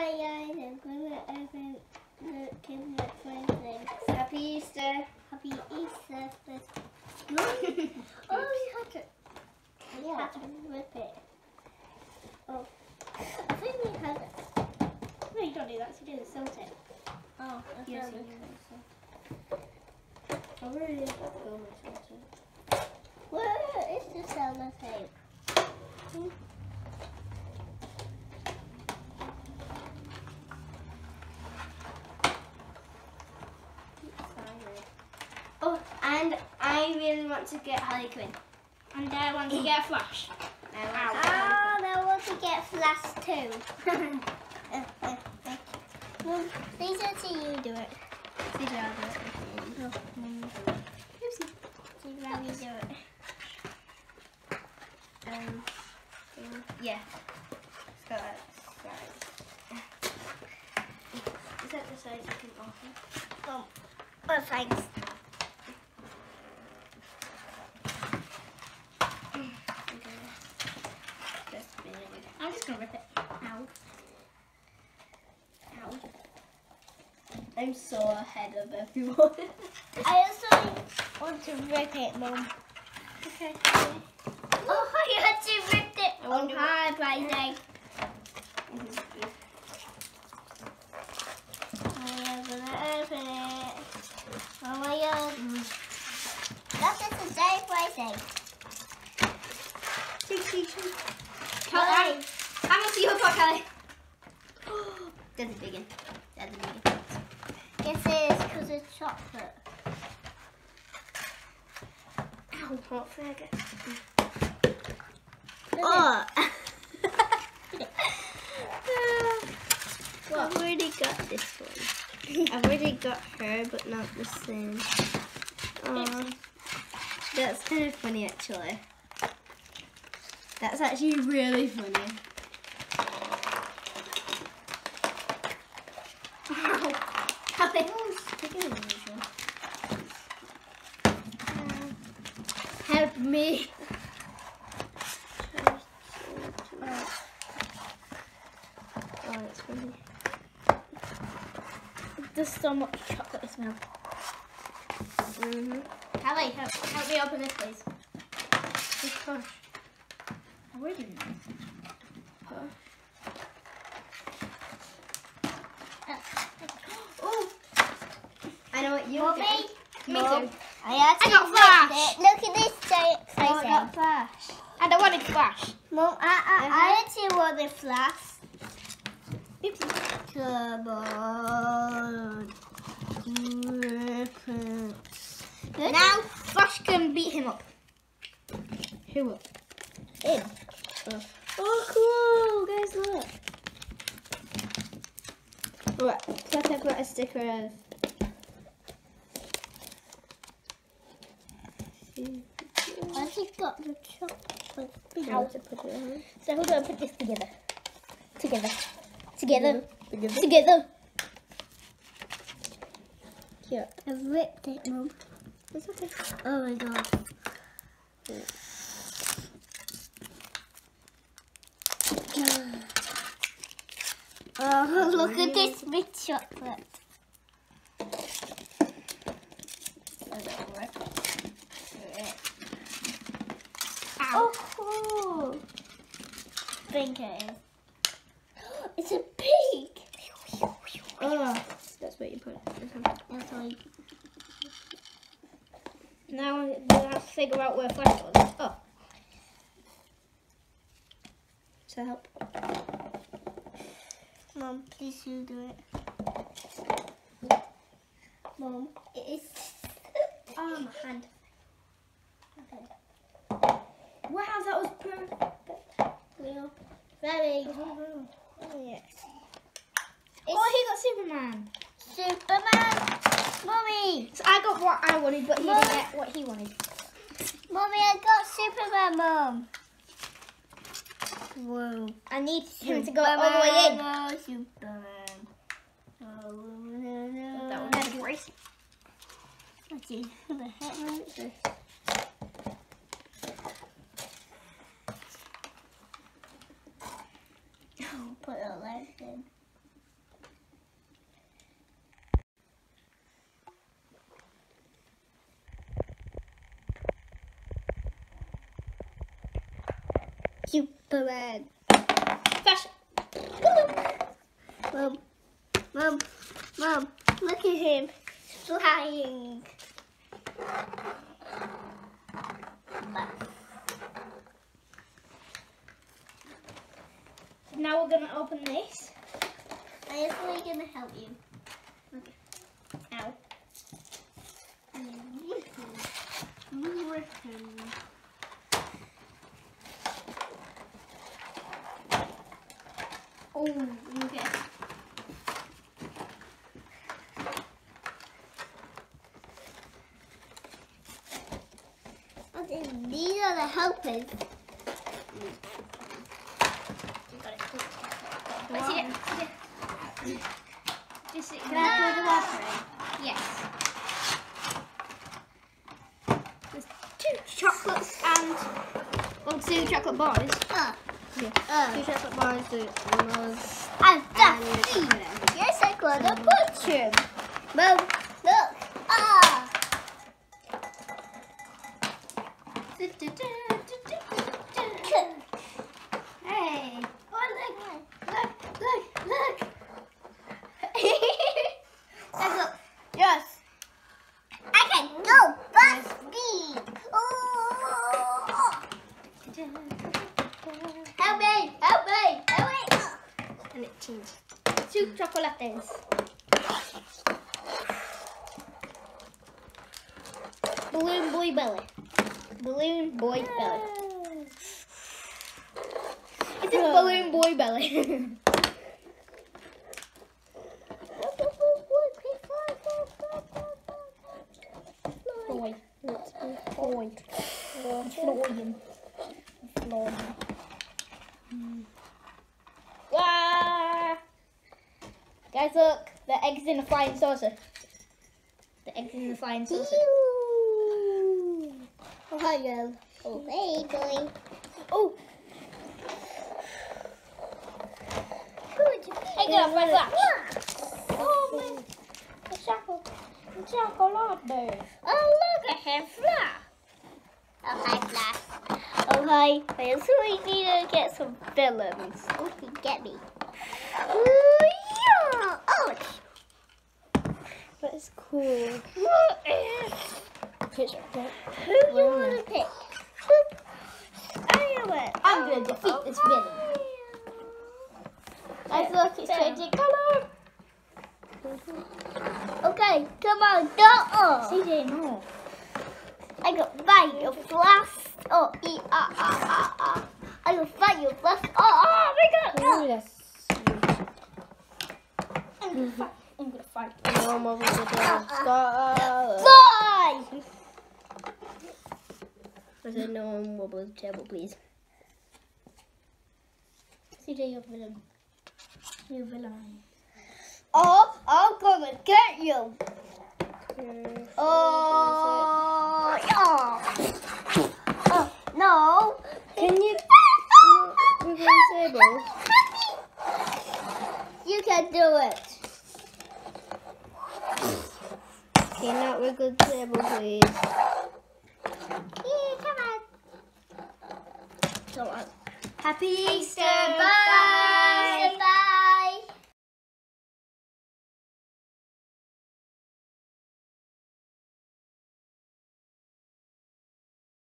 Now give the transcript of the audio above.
Hi guys, I'm gonna open the Happy Easter. Happy Easter. Oh, you had to, you had to rip it. Oh, I think we had. No, you don't do that. You do the it. Oh, that's Yes, not you good. I really didn't feel myself. Where is the sellotape? Oh, and I really want to get Harley Quinn. And I want to get flash. I want Ow. to get Oh, I want to get flash too. Thank you. Well, these are you do it. See, I'll do it. No, Mum, Oopsie. see how you do it. Um, yeah. So that's size. Is that the size you can open? Oh, oh thanks. Okay. Just big. I'm just gonna rip it. Ow. Ow. I'm so ahead of everyone. I also want to rip it, Mum. okay. Oh, you had to rip it. I wonder oh, hi, Friday. I'm gonna open it. Oh my god. That is a day Friday. Kelly, I'm gonna see your pot, Kelly. That's a big one. That's a big one. This is because it's chocolate. Ow, hot faggot. Oh. I've already got this one. I've already got her, but not the same. Aw. Um, that's kind of funny, actually. That's actually really funny. Ow. How they sticking in this one? Help me. Oh, it's. There's so much chocolate smell. Mm-hmm. Kelly, help, help me open this, please. Just push. I. Oh, I know what you're Mommy, getting. Me Mom, too. I I got flash. it. Look at this giant Oh, I got flash. And I wanted flash. Mom, I, I, Uh-huh. I actually want the flash. Come on. Now, Flash can beat him up. Who up? Him. Oh, cool, guys, look. Right, so I've got a sticker of. I just got the chocolate. How to put it on. So we're going to put this together. Together. Together. Together. Together. Here. I ripped it, Mom. It's okay. Oh my god. Oh, look at this big chocolate. Oh, cool. Think it is. It's a pig. Oh, that's what you put. It. That's all you Now we have to figure out where Flash was. Oh. To help. Mom, please you do it. Mom, it is. Oh, my hand. Okay. Wow, that was perfect. Real. Yes. Oh, he got Superman. Superman. Mommy. So I got what I wanted, but he Mom. didn't get what he wanted. Mommy, I got Superman, Mom. Whoa. I need him to go all the way in. Oh, Superman. Oh, no, no. That one had a brace. It? What the heck is this? Oh, put a left in. Superman. Fashion. Mom, mom, mom, look at him flying. Now we're gonna open this. I am really gonna help you. Ow. Oh, okay. Okay, these are the helpers. You got it. Let's see it. See it. Just see. Can the water Yes. There's two chocolates and well, two chocolate bars. Uh, Yeah. uh, Two chocolate bars. The mugs. I've got. Yes, I got a bunch of them. Mom, look. Ah. Hey. Oh, look, look, look, look. Let's look. Yes. I can go speed. Oh. Help me, help me, help me. And it changed. Two chocolates. Balloon boy belly. Balloon boy belly. It's a balloon boy belly. Boy. Let's be boy. Flying. Flying. Wah! Guys, look. The egg's in the flying saucer. The egg's in the flying saucer. Oh, hello. Oh, hey, boy. Oh! Good. Egg off my flash. Oh, my. The chocolate. Oh, look, I have flash. Oh, hi, Flash. Oh, hi. I also need to get some villains. Okay, get me. Ooh, Oh, That's cool. Picture. Who do you want to pick? I'm gonna defeat this villain. Guys, look, it's changing colour. Okay, come on, go. CJ, no. I got fight your flash. Oh, e ah ah ah ah. I got fight your flash. Oh, oh my god. I'm gonna fight. I'm gonna fight. No more with the dog. Fly. I said no one wobble the table, please. CJ, you're villain. You're villain. Oh, I'm gonna get you. Oh, yeah. Oh, no. Can you move the table? You can do it. Okay, not wiggle the please. Yeah, come on. Come on. Happy Easter. Bye. Bye.